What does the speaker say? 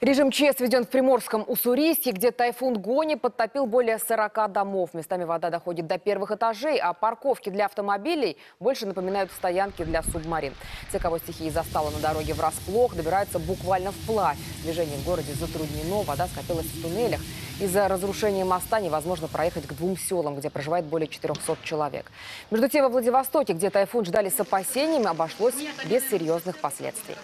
Режим ЧС введен в Приморском Уссурийске, где тайфун Гони подтопил более 40 домов. Местами вода доходит до первых этажей, а парковки для автомобилей больше напоминают стоянки для субмарин. Те, кого стихия застала на дороге врасплох, добираются буквально вплавь. Движение в городе затруднено, вода скопилась в туннелях. Из-за разрушения моста невозможно проехать к двум селам, где проживает более 400 человек. Между тем, во Владивостоке, где тайфун ждали с опасениями, обошлось без серьезных последствий.